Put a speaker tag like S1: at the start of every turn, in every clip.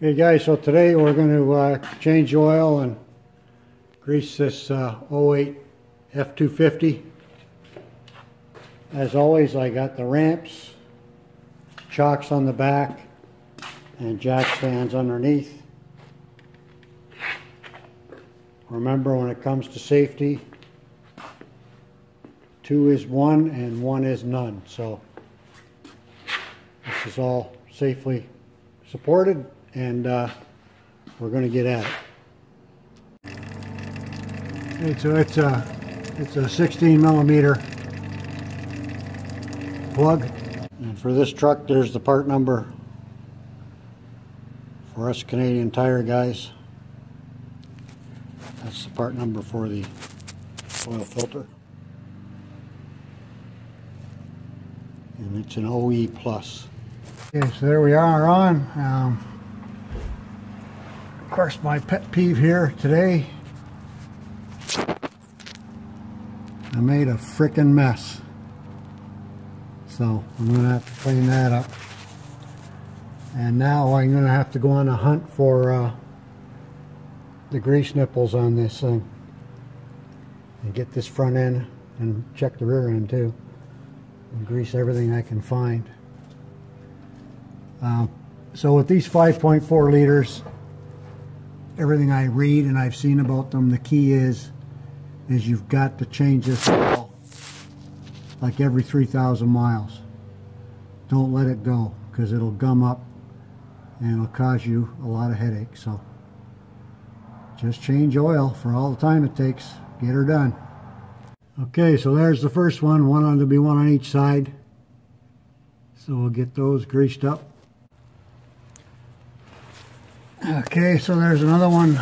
S1: Hey guys, so today we're going to uh, change oil and grease this uh, 08 F250. As always, I got the ramps, chocks on the back, and jack stands underneath. Remember when it comes to safety, two is one and one is none. So this is all safely supported and uh, we're going to get at it. Okay, so it's a, it's a 16 millimeter plug. And for this truck, there's the part number for us Canadian Tire guys. That's the part number for the oil filter. And it's an OE plus. Okay, so there we are on. Um, course, my pet peeve here today, I made a freaking mess. So I'm going to have to clean that up. And now I'm going to have to go on a hunt for uh, the grease nipples on this thing. And get this front end and check the rear end too. And grease everything I can find. Um, so with these 5.4 liters, everything I read and I've seen about them, the key is, is you've got to change this oil like every 3,000 miles. Don't let it go because it'll gum up and it'll cause you a lot of headache. So just change oil for all the time it takes. Get her done. Okay, so there's the first one. One on to be one on each side. So we'll get those greased up. Okay, so there's another one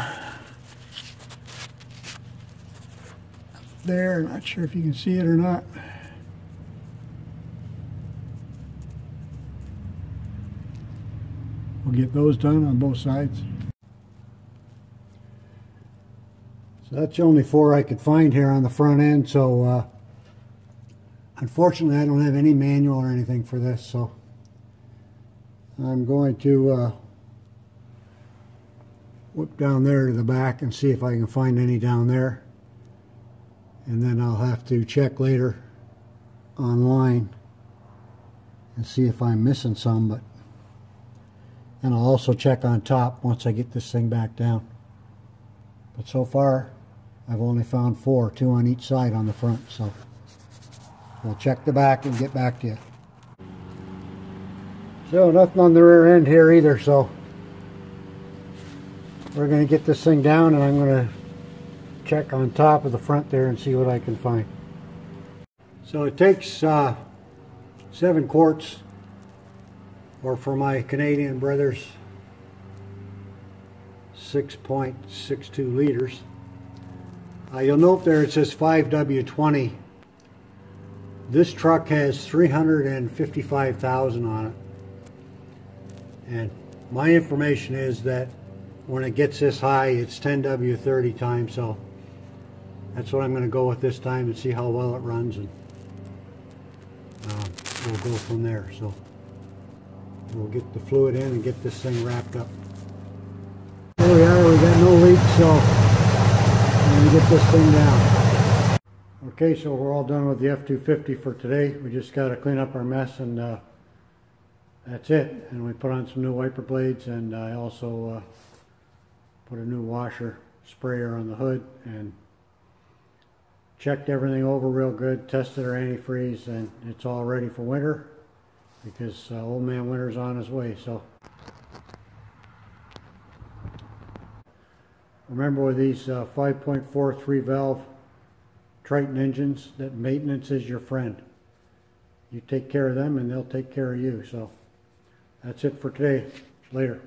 S1: there. Not sure if you can see it or not. We'll get those done on both sides. So that's the only four I could find here on the front end. So uh, unfortunately, I don't have any manual or anything for this. So I'm going to uh, whip down there to the back and see if I can find any down there. And then I'll have to check later online and see if I'm missing some. But and I'll also check on top once I get this thing back down. But so far, I've only found four, two on each side on the front. So we'll check the back and get back to you. So nothing on the rear end here either. So we're going to get this thing down and I'm going to check on top of the front there and see what I can find. So it takes uh, seven quarts or for my Canadian brothers 6.62 liters. Uh, you'll note there it says 5W20. This truck has 355,000 on it. And my information is that when it gets this high, it's 10W30 time, so that's what I'm going to go with this time and see how well it runs, and uh, we'll go from there. So we'll get the fluid in and get this thing wrapped up. There we are, we got no leaks, so I'm going to get this thing down. Okay, so we're all done with the F-250 for today. We just got to clean up our mess and uh, that's it. And we put on some new wiper blades and I also uh, put a new washer sprayer on the hood and checked everything over real good, tested our antifreeze, and it's all ready for winter because uh, old man winter's on his way. So remember with these uh, 5.43 valve Triton engines that maintenance is your friend. You take care of them and they'll take care of you. So that's it for today. Later.